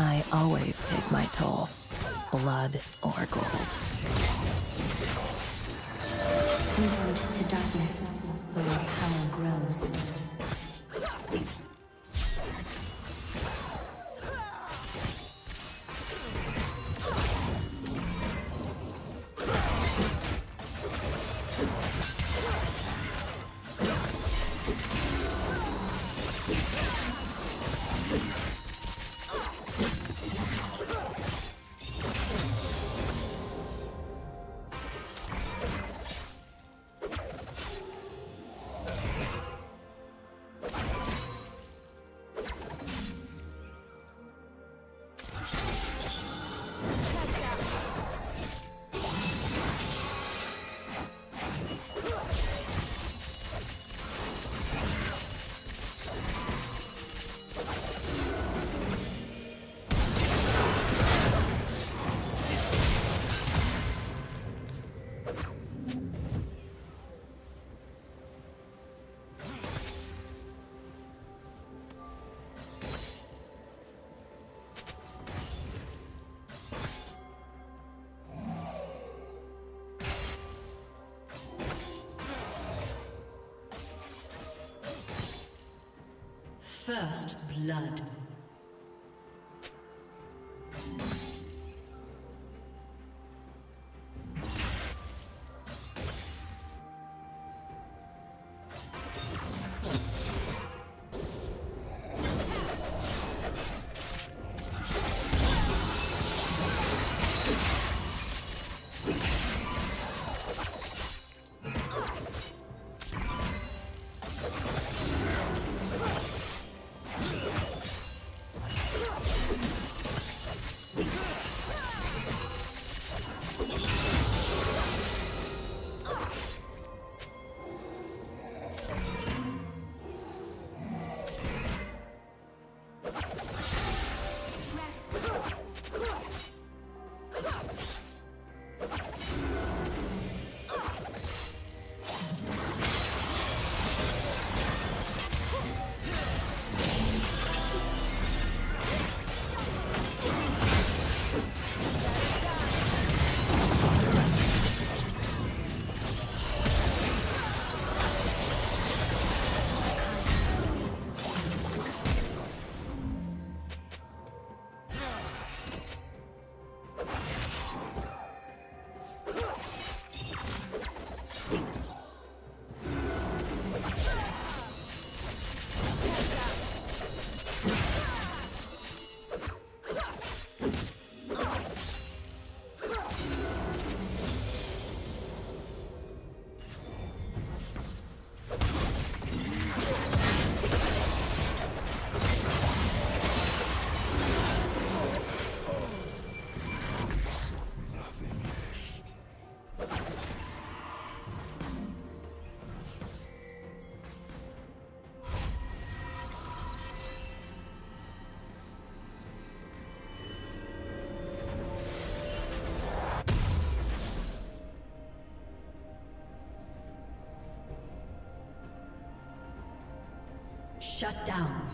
I always take my toll. Blood or gold. Inward to darkness, where your power grows. First blood. Shut down.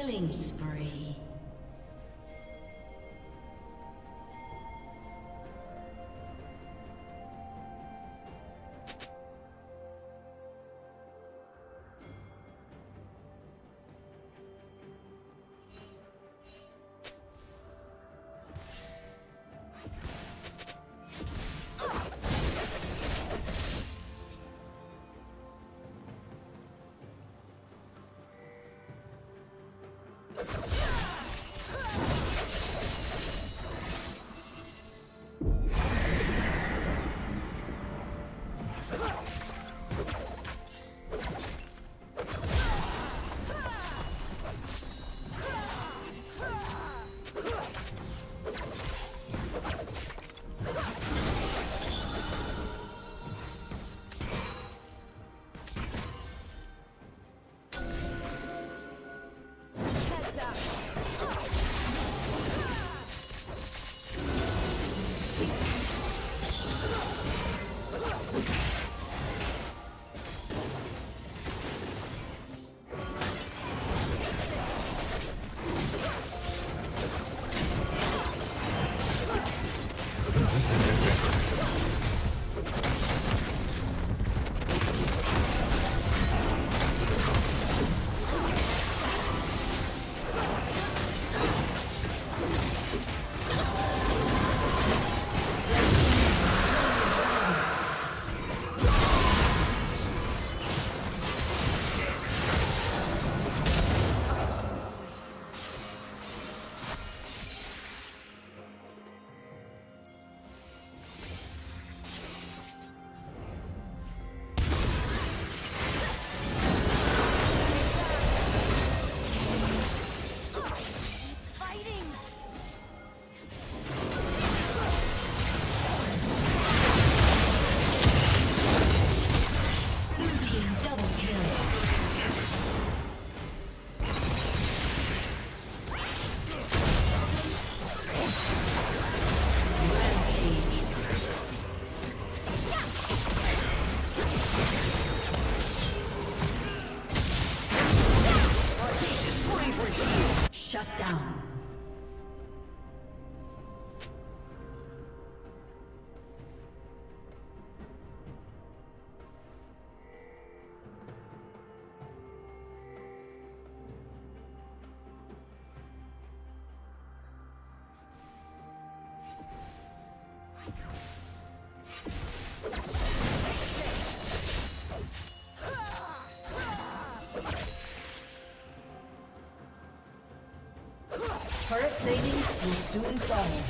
Killing soon follow.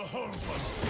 the whole bunch.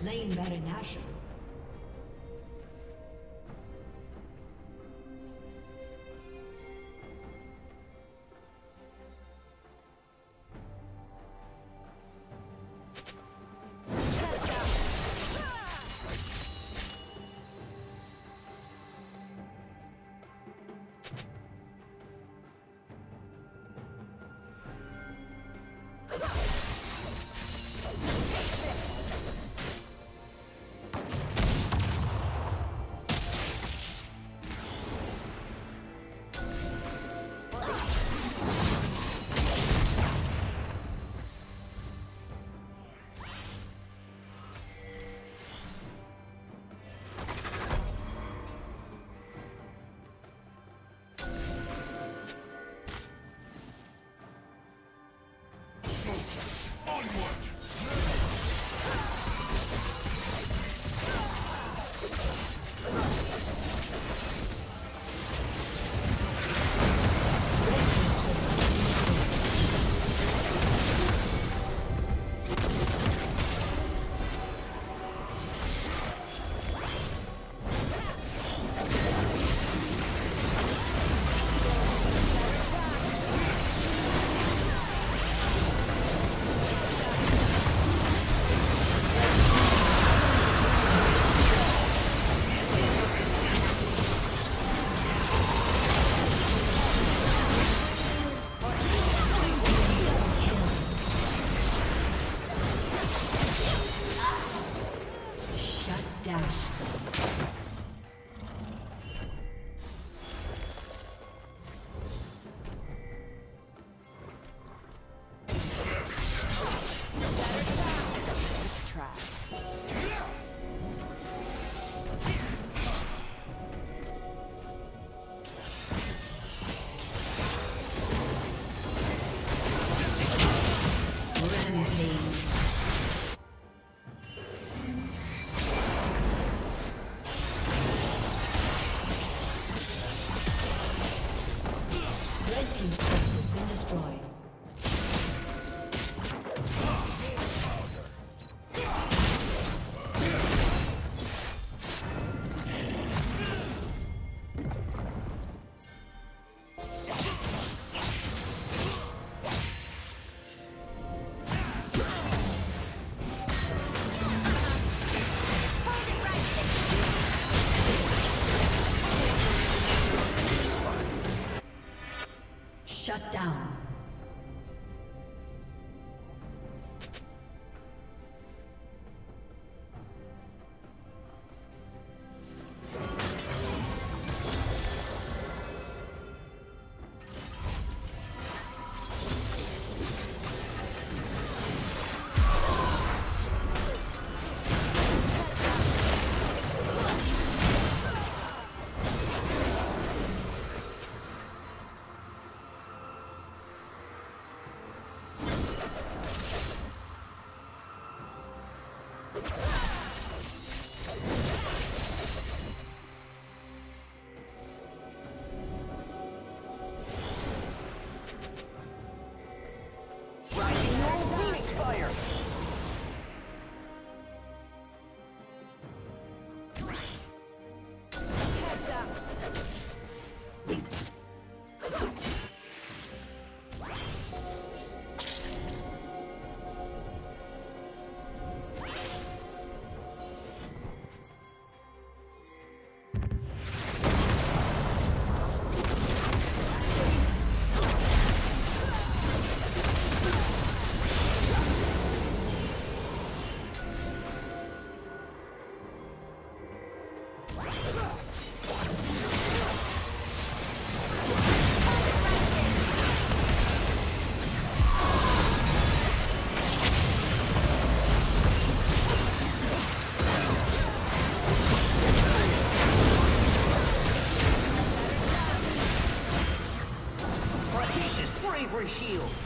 Slain Baron Nashor. shield.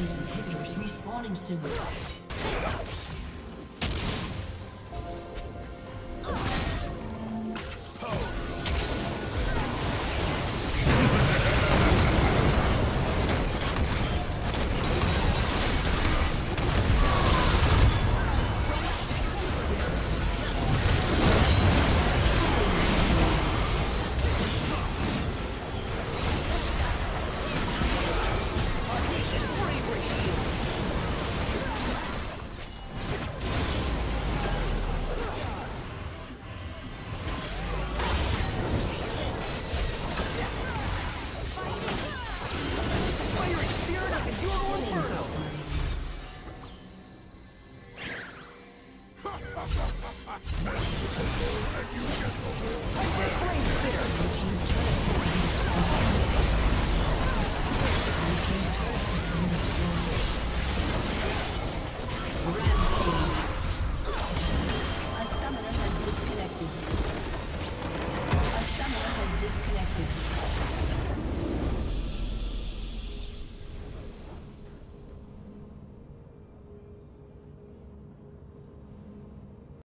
Red team's inhibitor is respawning soon.